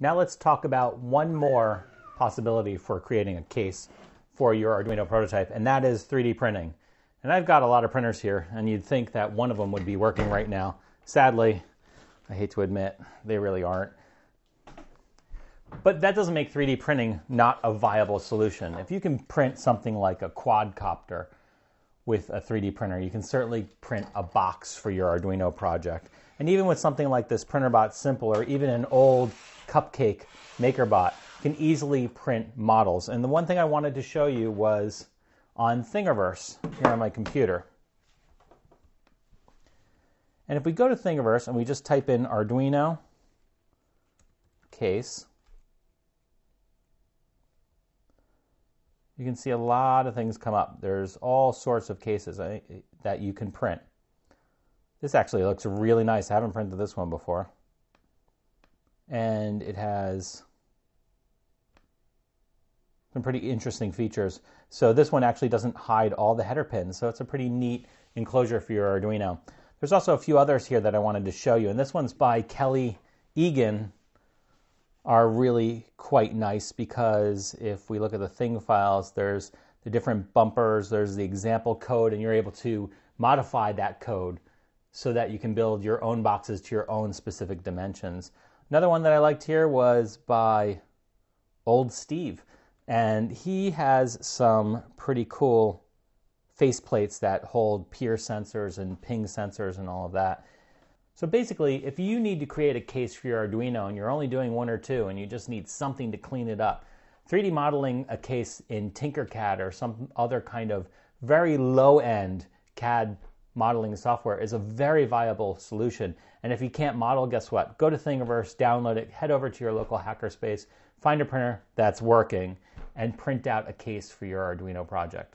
Now let's talk about one more possibility for creating a case for your Arduino prototype, and that is 3D printing. And I've got a lot of printers here, and you'd think that one of them would be working right now. Sadly, I hate to admit, they really aren't. But that doesn't make 3D printing not a viable solution. If you can print something like a quadcopter with a 3D printer, you can certainly print a box for your Arduino project. And even with something like this Printrbot Simple or even an old cupcake MakerBot, can easily print models. And the one thing I wanted to show you was on Thingiverse here on my computer. And if we go to Thingiverse and we just type in Arduino case, you can see a lot of things come up. There's all sorts of cases that you can print. This actually looks really nice. I haven't printed this one before. And it has some pretty interesting features. So this one actually doesn't hide all the header pins, so it's a pretty neat enclosure for your Arduino. There's also a few others here that I wanted to show you, and this one's by Kelly Egan are really quite nice because if we look at the thing files, there's the different bumpers, there's the example code, and you're able to modify that code so that you can build your own boxes to your own specific dimensions. Another one that I liked here was by Old Steve, and he has some pretty cool faceplates that hold PIR sensors and ping sensors and all of that. So basically, if you need to create a case for your Arduino and you're only doing one or two and you just need something to clean it up, 3D modeling a case in Tinkercad or some other kind of very low end CAD modeling software is a very viable solution. And if you can't model, guess what? Go to Thingiverse, download it, head over to your local hackerspace, find a printer that's working, and print out a case for your Arduino project.